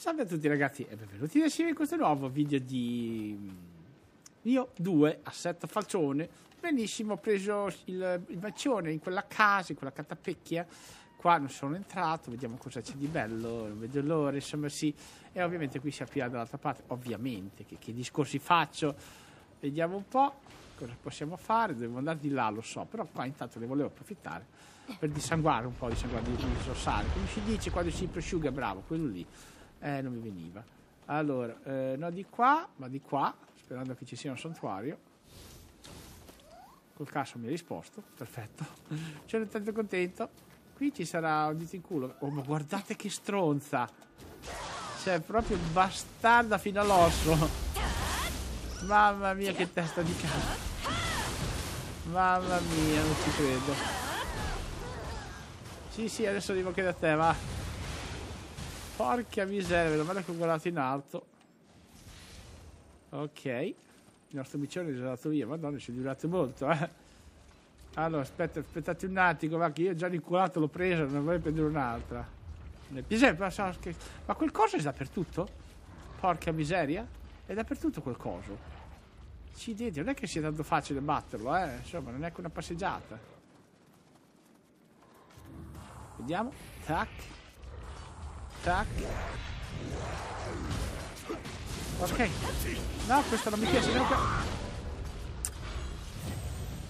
Salve a tutti ragazzi e benvenuti insieme in questo nuovo video di io 2 assetto falcione. Benissimo ho preso il, il bacione in quella casa in quella catapecchia. Qua non sono entrato vediamo cosa c'è di bello non vedo l'ora insomma sì. E ovviamente qui si aprirà dall'altra parte ovviamente. Che, che discorsi faccio? Vediamo un po' cosa possiamo fare. Devo andare di là lo so però qua intanto ne volevo approfittare per dissanguare un po' dissanguare di, di sossare come si dice quando si prosciuga bravo quello lì eh, non mi veniva. Allora, eh, no di qua, ma di qua, sperando che ci sia un santuario. Col caso mi ha risposto, perfetto. Sono tanto contento. Qui ci sarà un dito in culo. Oh, ma guardate che stronza! Cioè, proprio bastarda fino all'osso. Mamma mia, che testa di cazzo. Mamma mia, non ci credo. Sì, sì, adesso arrivo anche da te, va. Porca miseria, meno male che ho guardato in alto. Ok. Il nostro biccione è già andato via. Madonna, ci è durato molto, eh. Allora, aspetta, aspettate un attimo, va che io già l'inculato l'ho presa, non vorrei prendere un'altra. Ma quel coso è dappertutto? Porca miseria. È dappertutto quel coso. Accidenti, non è che sia tanto facile batterlo, eh. Insomma, non è che una passeggiata. Vediamo. Tac. Tac. Ok. No, questo non mi piace neanche.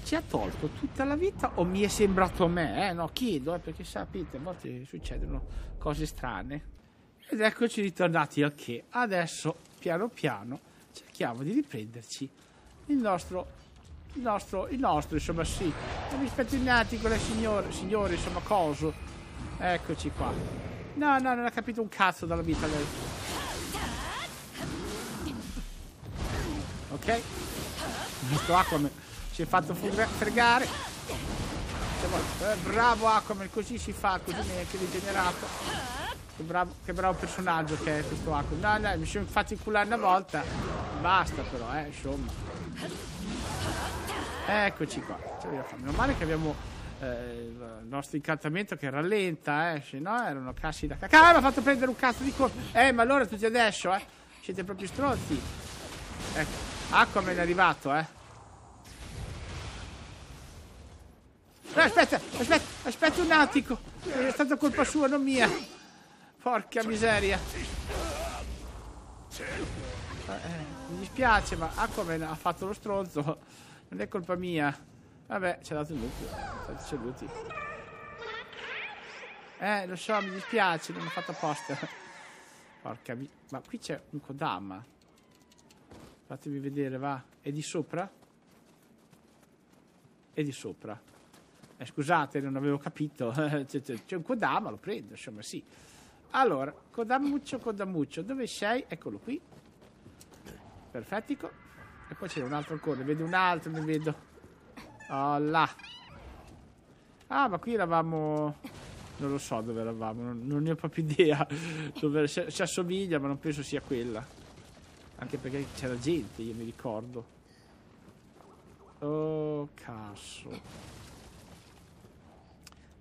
Ci ha tolto tutta la vita o mi è sembrato a me? Eh? No, chiedo, eh, perché sapete, a volte succedono cose strane. Ed eccoci ritornati che. Adesso, piano piano, cerchiamo di riprenderci il nostro il nostro, il nostro, insomma, sì. Aspetti un attimo, signore, signore, insomma, coso. Eccoci qua. No, no, non ha capito un cazzo dalla vita lei. Ok. Questo Aquaman si è fatto fregare. Eh, bravo Aquaman, così si fa, così mi è anche rigenerato. Che bravo, che bravo personaggio che è questo Aquaman. No, no, mi sono fatto inculare una volta. Basta però, eh, insomma. Eccoci qua. Meno male che abbiamo il nostro incantamento che rallenta, eh, se no erano cassi da cacao. Ah, mi ha fatto prendere un cazzo di colpo. Eh, ma allora tutti adesso, eh, siete proprio stronzi. Ecco, Aquaman è arrivato, eh. No, aspetta, aspetta, aspetta un attimo. È stata colpa sua, non mia. Porca miseria. Eh, mi dispiace, ma Aquaman ha fatto lo stronzo. Non è colpa mia. Vabbè, ci ha dato il nucleo. Siete. Eh, lo so, mi dispiace, non ho fatto apposta. Porca mi... Ma qui c'è un Kodama. Fatemi vedere, va. È di sopra? È di sopra. Eh, scusate, non avevo capito. c'è un Kodama, lo prendo, insomma, sì. Allora, Kodamuccio, Kodamuccio, dove sei? Eccolo qui. Perfettico. E poi c'è un altro ancora, ne vedo un altro, ne vedo... Oh là. Ah, ma qui eravamo... Non lo so dove eravamo, non, ne ho proprio idea. Dove, si, assomiglia, ma non penso sia quella. Anche perché c'era gente, io mi ricordo. Oh, cazzo.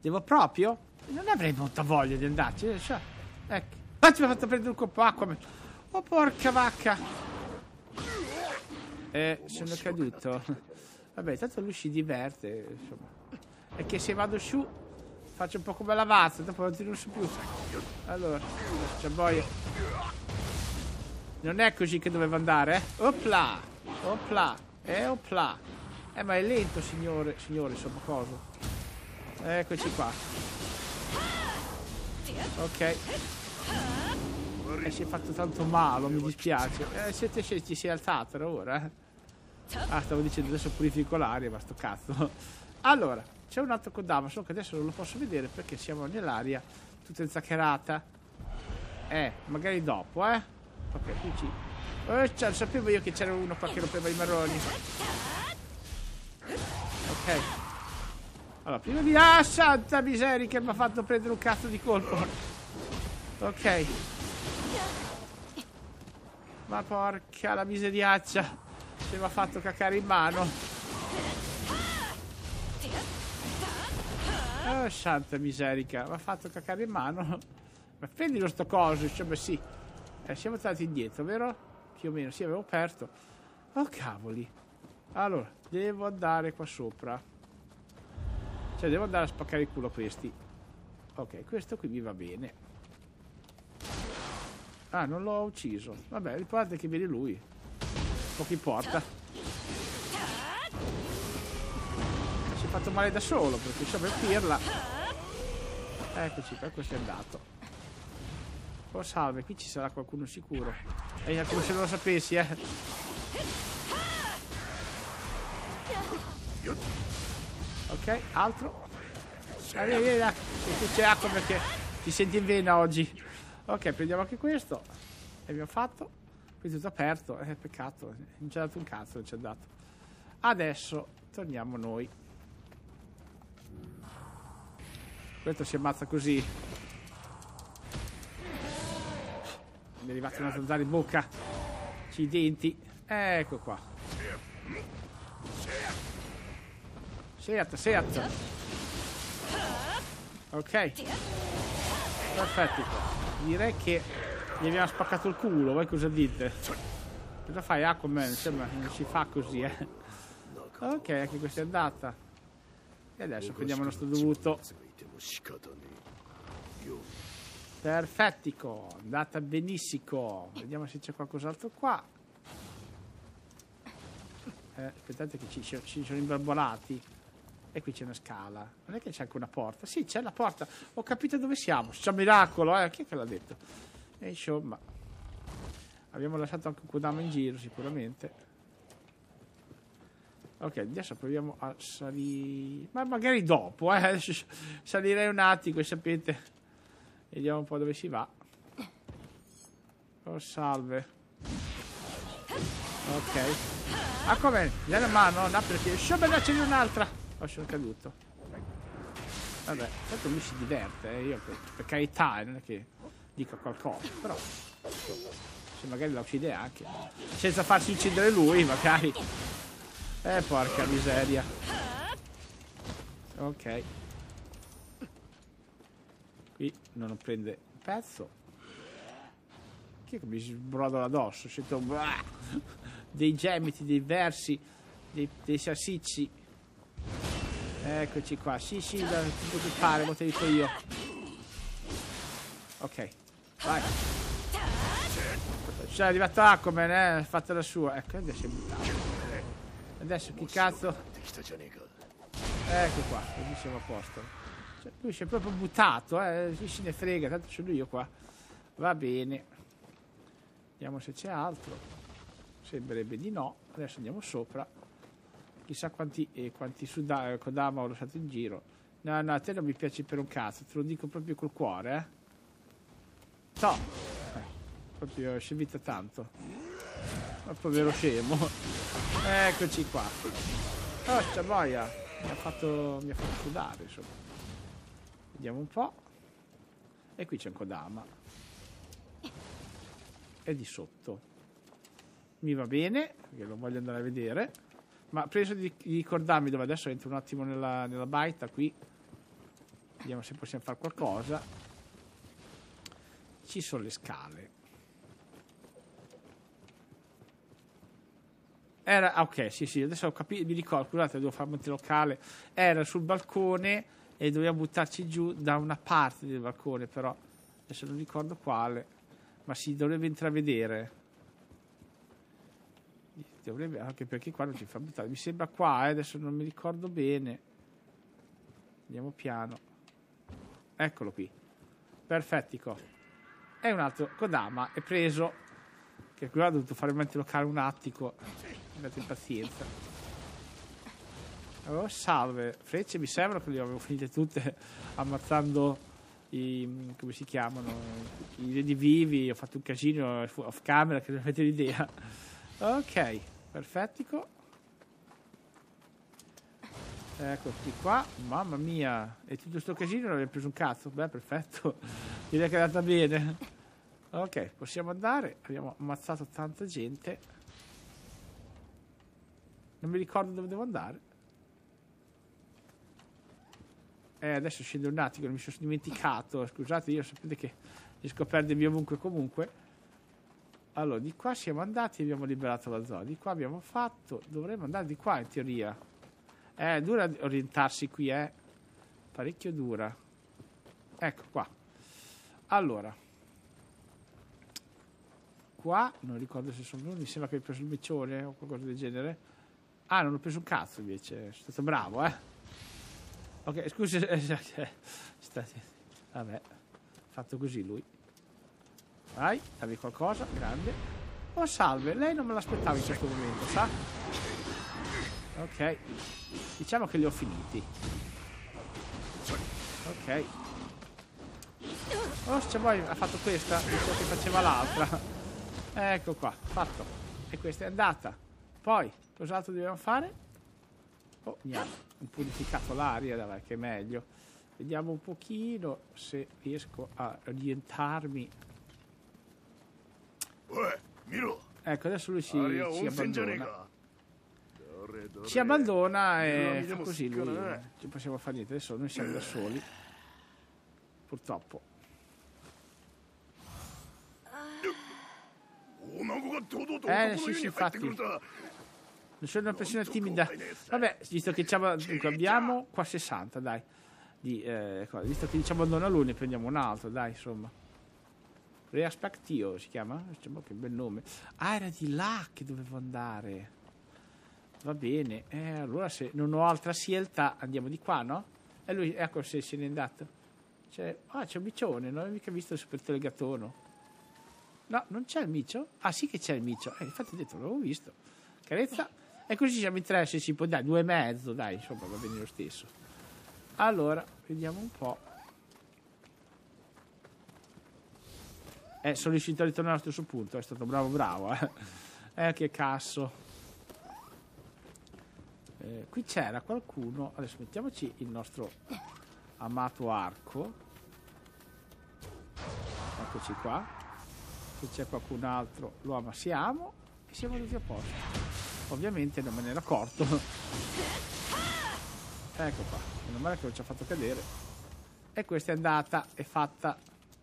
Devo proprio? Non avrei molta voglia di andarci. Eh, cioè, ecco. Ah, ci mi ha fatto prendere un colpo acqua. Oh, porca vacca. Eh, sono caduto. Vabbè, tanto lui si diverte, insomma. E che se vado su faccio un po' come la vazza, dopo non tiro su più. Allora, c'è boia. Non è così che doveva andare, eh? Opla! Opla! Eh, opla! Eh, ma è lento, signore, signore, insomma, cosa. Eccoci qua. Ok. Eh, si è fatto tanto male, mi dispiace. Eh, siete scesi, si è alzato ora, eh? Ah, stavo dicendo adesso purifico l'aria, ma sto cazzo. Allora, c'è un altro Kodama, solo che adesso non lo posso vedere perché siamo nell'aria tutta inzaccherata. Eh, magari dopo, eh. Ok, qui ci... Oh, cioè, sapevo io che c'era uno qua che rompeva i marroni. Ok. Allora, prima di... Ah, santa miseria che mi ha fatto prendere un cazzo di colpo. Ok. Ma porca la miseriaccia. Mi ha fatto cacare in mano. Oh, santa miserica, mi ha fatto cacare in mano. Ma prendilo sto coso, insomma sì. Eh, siamo stati indietro, vero? Più o meno, sì, avevo aperto. Oh, cavoli. Allora, devo andare qua sopra. Cioè, devo andare a spaccare il culo a questi. Ok, questo qui mi va bene. Ah, non l'ho ucciso. Vabbè, l'importante è che viene lui. Poco importa. Si è fatto male da solo, perché so per pirla. Eccoci, qua questo è andato. Oh salve, qui ci sarà qualcuno sicuro. E come se non lo sapessi, eh. Ok, altro. Via, via. Qui c'è acqua perché ti senti in vena oggi. Ok, prendiamo anche questo. E abbiamo fatto. Qui tutto aperto. Eh, peccato. Non ci ha dato un cazzo, non ci ha dato. Adesso torniamo noi. Questo si ammazza così. Mi è arrivato una zanzara in bocca. Ci denti. Ecco qua. Seat, Seat. Ok. Perfetto. Direi che gli abbiamo spaccato il culo. Voi cosa dite? Cosa fai Aquaman? Sembra non si fa così, eh. Ok, anche questa è andata. E adesso prendiamo il nostro dovuto. Perfettico, andata benissimo. Vediamo se c'è qualcos'altro qua. Eh, aspettate che ci, ci, ci sono imbarbolati. E qui c'è una scala. Non è che c'è anche una porta? Sì, c'è la porta. Ho capito dove siamo. C'è un miracolo, eh. Chi è che l'ha detto? E insomma, abbiamo lasciato anche un Kodama in giro, sicuramente. Ok, adesso proviamo a salire. Ma magari dopo, eh. Salirei un attimo, sapete. Vediamo un po' dove si va. Oh, salve. Ok. Ah, come? Dai la mano, no, perché... Sciobella ce n'è un'altra. Oh, sono caduto. Vabbè, tanto lui si diverte, eh. Io, per, per carità, non è che dica qualcosa, però... Se magari la uccide anche. Senza farsi uccidere lui, magari. Eh, porca miseria. Ok. Qui non prende un pezzo. Chi è che mi sbrodola addosso? Sento dei gemiti, dei versi, dei, dei salsicci. Eccoci qua. Sì, sì, da tutto che pare, lo te dico io. Ok, vai. C'è arrivato Aquaman, eh? Fatta la sua. Ecco, adesso è buttato. Adesso chi cazzo? Ecco qua, così siamo a posto. Cioè, lui si è proprio buttato, eh? Chi se ne frega, tanto c'è lui io qua. Va bene. Vediamo se c'è altro. Sembrerebbe di no. Adesso andiamo sopra. Chissà quanti, eh, quanti Suda, Kodama ho lasciato in giro. No, no, a te non mi piace per un cazzo, te lo dico proprio col cuore, eh. Eh, proprio scemita tanto. Ma povero scemo. Eccoci qua. Oh, boia. Mi ha fatto, mi ha fatto sudare, insomma. Vediamo un po'. E qui c'è un Kodama. E di sotto. Mi va bene, perché lo voglio andare a vedere. Ma di, di ricordarmi dove adesso entro un attimo nella, nella baita qui. Vediamo se possiamo fare qualcosa. Ci sono le scale. Era, ah, ok, sì, sì, adesso ho capito, mi ricordo, scusate, devo fare un locale. Era sul balcone e dobbiamo buttarci giù da una parte del balcone, però adesso non ricordo quale, ma si dovrebbe intravedere. Dovrebbe, anche perché qua non ci fa buttare. Mi sembra qua, eh, adesso non mi ricordo bene. Andiamo piano. Eccolo qui. Perfettico. E un altro Kodama è preso. Che qui ho dovuto fare un locale un attico. Avete pazienza. Oh, salve, frecce mi sembra che le avevo finite tutte ammazzando i, come si chiamano, i redivivi, ho fatto un casino off camera che non avete l'idea. Ok, perfettico. Eccoti qua, mamma mia, e tutto questo casino non avevo preso un cazzo, beh perfetto, direi che è andata bene. Ok, possiamo andare, abbiamo ammazzato tanta gente. Non mi ricordo dove devo andare. Eh, adesso scendo un attimo, mi sono dimenticato. Scusate, io sapete che riesco a perdermi ovunque comunque. Allora, di qua siamo andati e abbiamo liberato la zona. Di qua abbiamo fatto. Dovremmo andare di qua in teoria. È dura orientarsi qui, eh. Parecchio dura. Ecco qua. Allora. Qua, non ricordo se sono mi sembra che hai preso il miccione o qualcosa del genere. Ah, non ho preso un cazzo invece. Sono stato bravo, eh. Ok, scusi. Vabbè, fatto così lui. Vai, dammi qualcosa, grande. Oh, salve, lei non me l'aspettava in questo momento, sa? Ok. Diciamo che li ho finiti. Ok. Oh, se poi ha fatto questa, visto che faceva l'altra. Ecco qua, fatto. E questa è andata. Poi, cos'altro dobbiamo fare? Oh, mi ha un purificato l'aria, dai, che è meglio. Vediamo un pochino se riesco a orientarmi Ecco, adesso lui si, si abbandona. Ci abbandona e fa così lui. Non ci possiamo fare niente. Adesso noi siamo da soli. Purtroppo. Eh, sì, sì, infatti. Non sono una persona timida. Vabbè, visto che abbiamo qua 60, dai. Di, eh, visto che ci abbandona lui, ne prendiamo un altro, dai, insomma. Reaspectio si chiama? Diciamo che bel nome. Ah, era di là che dovevo andare. Va bene. Eh, allora se non ho altra scelta andiamo di qua, no? E lui, ecco se se n'è andato. C'è, ah, c'è un micione, non ho mica visto il super telegatono. No, non c'è il micio? Ah, sì che c'è il micio. Eh, infatti ho detto, l'avevo visto. Carezza. E così siamo in tre, se si può, dai, due e mezzo, dai, insomma, va bene lo stesso. Allora, vediamo un po'. Eh, sono riuscito a ritornare allo stesso punto, è stato bravo bravo, eh. Eh, che casso. Eh, qui c'era qualcuno, adesso mettiamoci il nostro amato arco. Eccoci qua. Se c'è qualcun altro lo ammassiamo e siamo tutti a posto. Ovviamente non me ne ero accorto. ecco qua, meno male che non ci ha fatto cadere. E questa è andata, è fatta.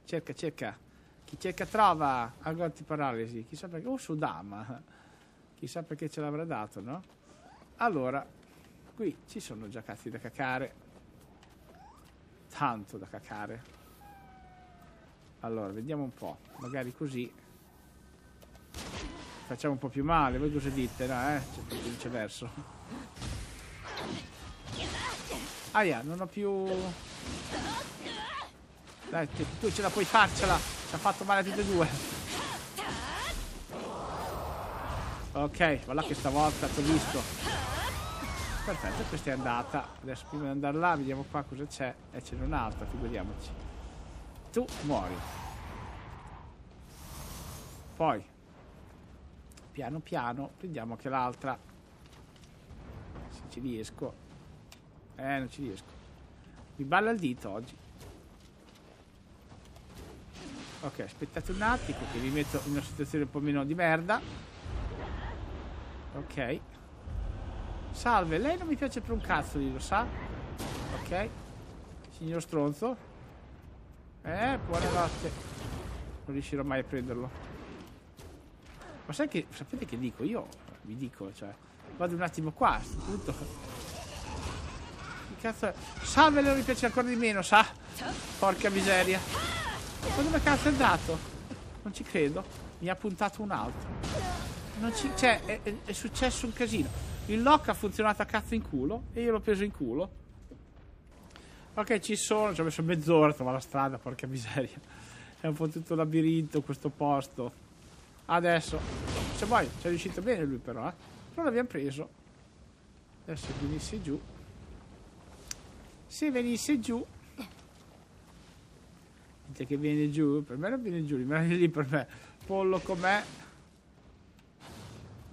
Cerca, cerca. Chi cerca trova agoti paralisi. Chissà perché. Oh, Sudama. Chissà perché ce l'avrà dato, no? Allora, qui ci sono già cazzi da cacare. Tanto da cacare. Allora, vediamo un po'. Magari così. Facciamo un po' più male. Voi cosa dite? No, eh? C'è viceverso. Aia, non ho più... Dai, tu ce la puoi farcela. Ci ha fatto male a tutti e due. Ok, voilà che stavolta ti ho visto. Perfetto, questa è andata. Adesso prima di andare là vediamo qua cosa c'è. E c'è un'altra, figuriamoci. Tu muori. Poi, piano piano, prendiamo anche l'altra. Se ci riesco. Eh, non ci riesco. Mi balla il dito oggi. Ok, aspettate un attimo che vi metto in una situazione un po' meno di merda. Ok. Salve, lei non mi piace per un cazzo, lo sa? Ok. Signor stronzo. Eh, buonanotte. Non riuscirò mai a prenderlo. Ma sai che, sapete che dico? Io vi dico, cioè, vado un attimo qua, punto. Che cazzo è? Salve, lei non mi piace ancora di meno, sa? Porca miseria. Ma dove cazzo è andato? Non ci credo. Mi ha puntato un altro. Non ci, cioè, è, è successo un casino. Il lock ha funzionato a cazzo in culo e io l'ho preso in culo. Ok, ci sono, ci ho messo mezz'ora a trovare la strada, porca miseria. È un po' tutto labirinto questo posto. Adesso, se vuoi, ci è riuscito bene lui però, eh. Però l'abbiamo preso. Adesso venisse giù. Se venisse giù, Dite che viene giù? Per me non viene giù, rimane lì per me. Pollo com'è?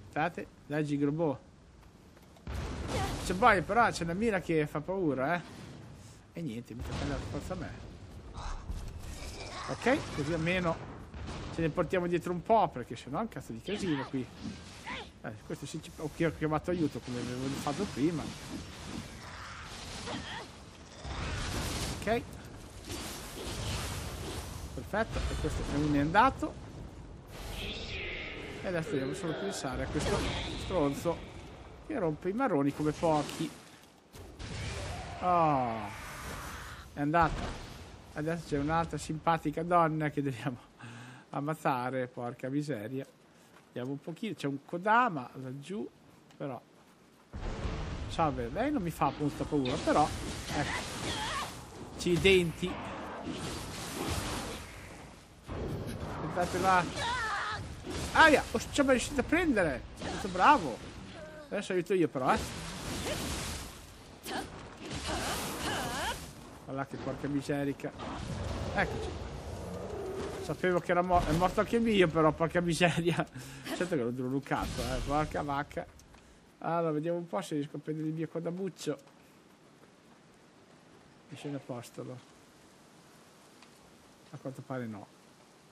Aspettate, dai Gigrobò. C'è poi però c'è una mira che fa paura, eh. E niente, mi andare forza a me. Ok, così almeno ce ne portiamo dietro un po', perché sennò è un cazzo di casino qui. Eh, questo sì, ho chiamato aiuto come avevo fatto prima. Ok perfetto e questo è un andato E adesso dobbiamo solo pensare a questo stronzo che rompe i marroni come pochi. Oh, è andata. Adesso c'è un'altra simpatica donna che dobbiamo ammazzare, porca miseria. Vediamo un pochino, c'è un Kodama laggiù, però... Salve, lei non mi fa appunto paura, però... Ecco. Ci denti. Aspettate là. Aia, oh, ci riuscito a prendere. Molto bravo. Adesso aiuto io però, eh. Guarda che porca miserica. Eccoci. Sapevo che era mo è morto anche mio, però porca miseria. certo che un cazzo, eh. Porca vacca. Allora, vediamo un po' se riesco a prendere il mio codabuccio. E scende a postolo. A quanto pare no.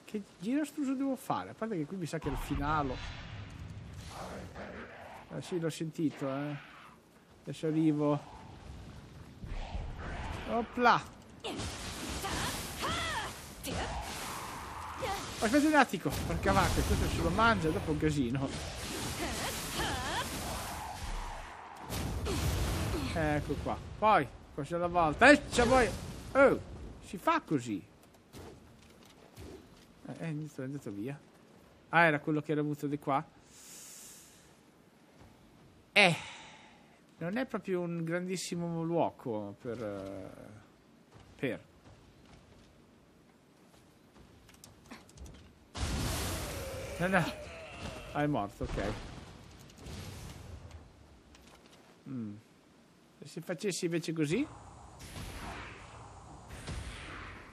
Che giro struso devo fare? A parte che qui mi sa che è il finale. Eh, sì, l'ho sentito, eh. Adesso arrivo. Opla! Aspetta un attimo, porca vacca, questo se lo mangia dopo un casino. Ecco qua. Poi, cosa alla volta. Eccia poi! Oh! Si fa così. Eh, è andato via. Ah, era quello che era avuto di qua? Eh non è proprio un grandissimo luogo per... Uh, per. No, no. Ah, è morto, ok. Mm. Se facessi invece così?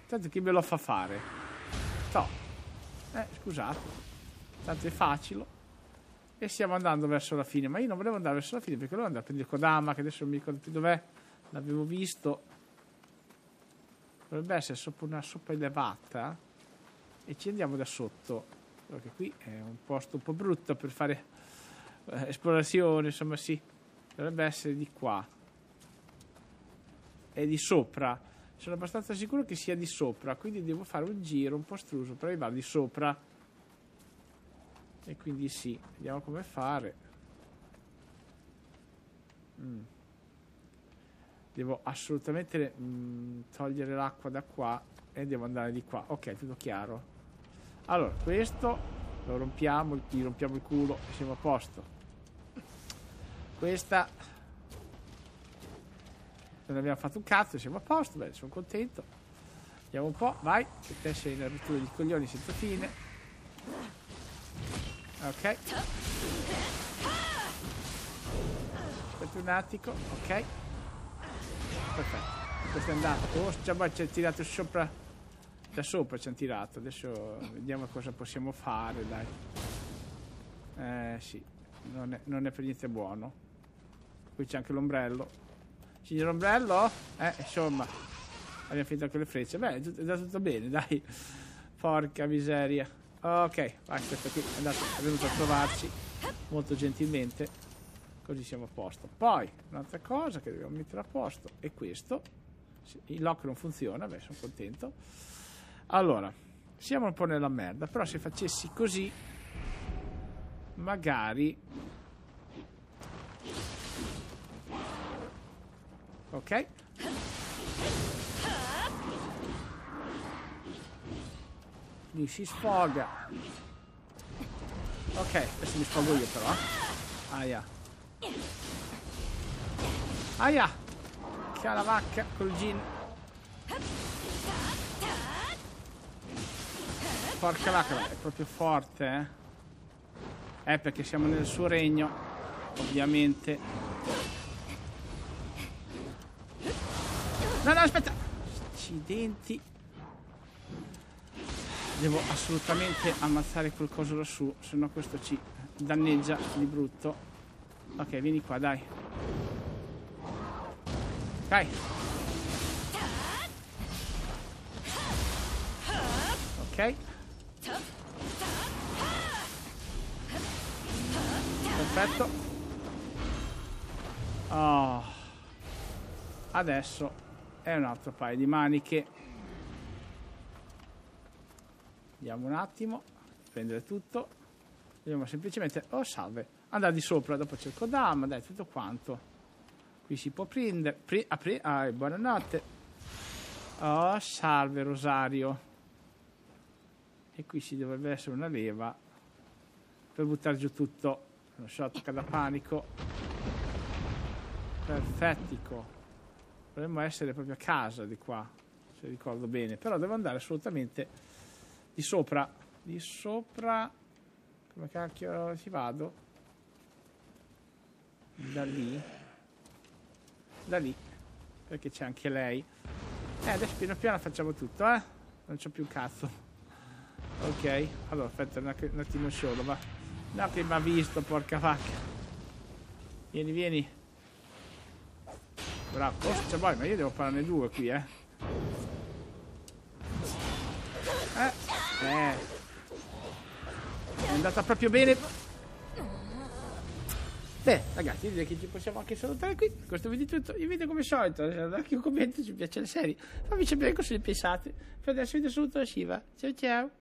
Tanto chi me lo fa fare? No. Eh, scusate. Tanto è facile e stiamo andando verso la fine. Ma io non volevo andare verso la fine perché volevo andare a prendere Kodama che adesso non mi ricordo più dov'è l'avevo visto. Dovrebbe essere sopra una sopra elevata e ci andiamo da sotto perché qui è un posto un po' brutto per fare eh, esplorazione insomma sì dovrebbe essere di qua. È di sopra. Sono abbastanza sicuro che sia di sopra quindi devo fare un giro un po' struso per arrivare di sopra e quindi sì vediamo come fare. Mm. devo assolutamente mm, togliere l'acqua da qua e devo andare di qua. Ok tutto chiaro. Allora questo lo rompiamo gli rompiamo il culo e siamo a posto. Questa non abbiamo fatto un cazzo siamo a posto bene sono contento. Vediamo un po' vai che te sei in rottura di coglioni senza fine Ok. Aspetta un attimo, ok. Perfetto. Questo è andato. Oh, già ci ha tirato sopra. Da sopra ci hanno tirato. Adesso vediamo cosa possiamo fare, dai. Eh sì, non è, non è per niente buono. Qui c'è anche l'ombrello. Signor ombrello? Eh, insomma. Abbiamo finito anche le frecce. Beh, è, è tutto bene, dai. Porca miseria. Ok, vai, questo qui è, andato, è venuto a trovarci molto gentilmente. Così siamo a posto. Poi, un'altra cosa che dobbiamo mettere a posto è questo. Il lock non funziona, beh, sono contento. Allora, siamo un po' nella merda, però se facessi così, magari... Ok? Lì si sfoga. Ok, adesso mi sfogo io però. Aia. Aia! Che ha la vacca col gin. Porca vacca, è proprio forte, eh. Eh, perché siamo nel suo regno, ovviamente. No, no, aspetta! Accidenti. Devo assolutamente ammazzare quel coso lassù, se no questo ci danneggia di brutto. Ok, vieni qua, dai. Dai. Ok. Perfetto. Oh. Adesso è un altro paio di maniche. Vediamo un attimo, prendere tutto. Dobbiamo semplicemente, oh salve, andare di sopra, dopo c'è il Kodama, dai, tutto quanto. Qui si può prendere, pri, apri, ah, buonanotte. Oh, salve Rosario. E qui ci dovrebbe essere una leva per buttare giù tutto. Uno shot da panico. Perfettico. Dovremmo essere proprio a casa di qua, se ricordo bene. Però devo andare assolutamente di sopra. Di sopra... Come cacchio ci vado? Da lì? Da lì. Perché c'è anche lei. Eh, adesso piano piano facciamo tutto, eh? Non c'ho più un cazzo. Ok, allora aspetta un attimo solo, va. No che mi ha visto, porca vacca. Vieni, vieni. Bravo, oh, cioè, ma io devo pararne due qui, eh. Eh. È andata proprio bene. Beh, ragazzi, direi che ci possiamo anche salutare qui. Questo video è tutto. Il video come solito, lasciate un commento vi piace la serie. Fammi sapere cosa ne pensate. Per adesso vi saluto da Shiva. Ciao ciao.